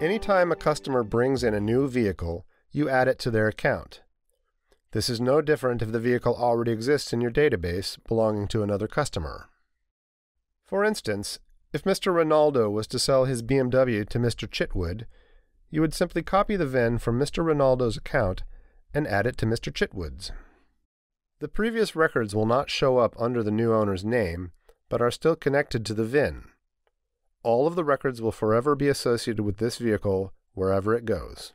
Anytime a customer brings in a new vehicle, you add it to their account. This is no different if the vehicle already exists in your database belonging to another customer. For instance, if Mr. Ronaldo was to sell his BMW to Mr. Chitwood, you would simply copy the VIN from Mr. Ronaldo's account and add it to Mr. Chitwood's. The previous records will not show up under the new owner's name, but are still connected to the VIN. All of the records will forever be associated with this vehicle wherever it goes.